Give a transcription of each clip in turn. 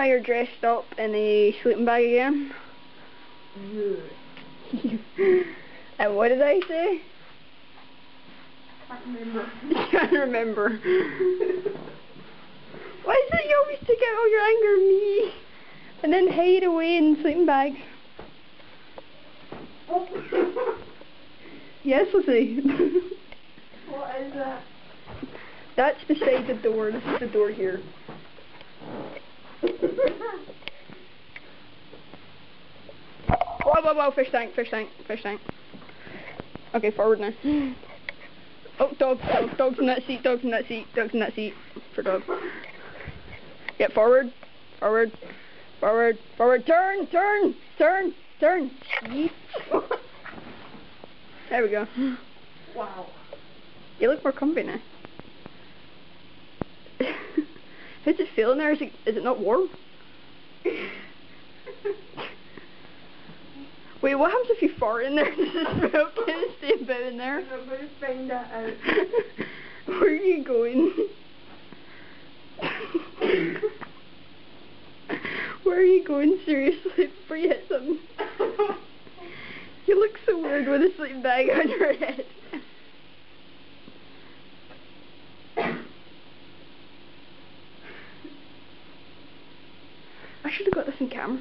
you're dressed up in a sleeping bag again. and what did I say? can't remember. I can't remember. Why is it you always take out all your anger at me? And then hide away in sleeping bags. Yes, Lizzie. what is that? That's beside the door. This is the door here. Whoa, whoa, whoa, fish tank, fish tank, fish tank. Okay, forward now. Oh, dog, dog, dog's in that seat, dog's in that seat, dog's in that seat. For dog. Get forward, forward, forward, forward, turn, turn, turn, turn. There we go. Wow. You look more comfy now. How's it feel in there? Is it, is it not warm? Wait, what happens if you fart in there? Does it smell? Can it stay a in there? I'm going to find that out. Where are you going? Where are you going seriously before you hit something? You look so weird with a sleep bag on your head. I should have got this in camera.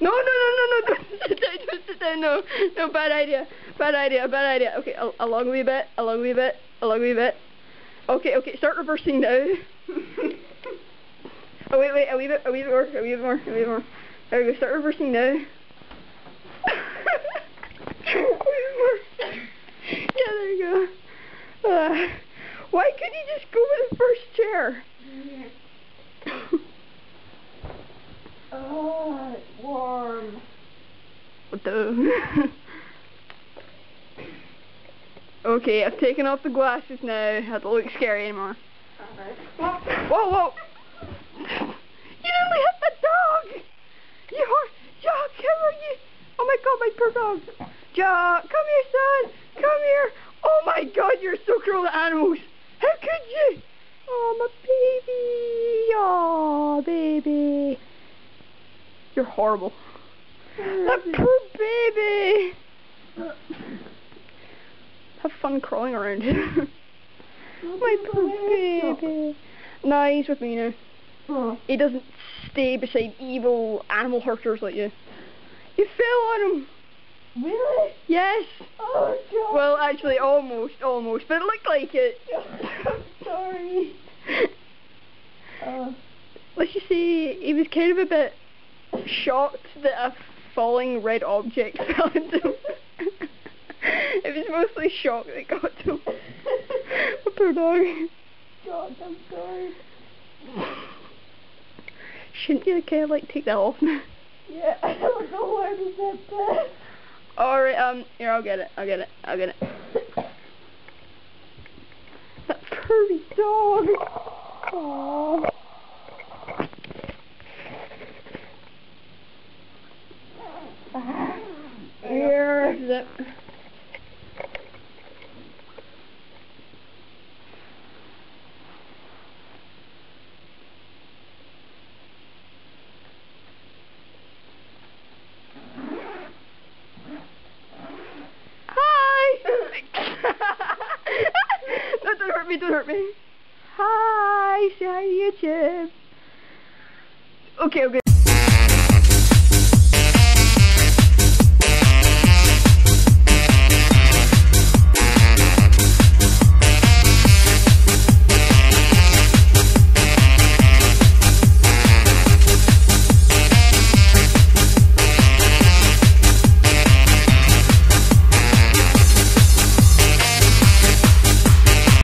No, no, no, no, no, don't sit down, don't sit down, no, no, bad idea, bad idea, bad idea. Okay, a, a long wee bit, a long wee bit, a long wee bit. Okay, okay, start reversing now. oh wait, wait, a wee bit, a wee bit more, a wee bit more, a wee bit more. There we go, start reversing now. a wee bit more. Yeah, there you go. Uh, why couldn't you just go with the first chair? oh, it's warm. Okay, I've taken off the glasses now. I don't look scary anymore. Whoa, whoa! You nearly hit the dog! You are, how are you? Oh my god, my poor dog. Jock, come here, son. Come here. Oh my god, you're so cruel to animals. How could you? Oh, my baby. Oh, baby. You're horrible. That poor baby. Have fun crawling around him. My poor baby. No, he's with me now. Oh. He doesn't stay beside evil animal hurters like you. You fell on him. Really? Yes. Oh, God. Well, actually, almost, almost, but it looked like it. I'm sorry. Oh. Let's just say he was kind of a bit shocked that a falling red object fell into him. it was mostly shock that got to him. Poor dog. God, I'm sorry. Shouldn't you kind of like take that off now? Yeah, I don't know where to set that. Alright, um, here, I'll get it, I'll get it, I'll get it. That furry dog. Aww. Here. It. Hi! no, don't hurt me, don't hurt me. Hi, say hi to YouTube. Okay, okay.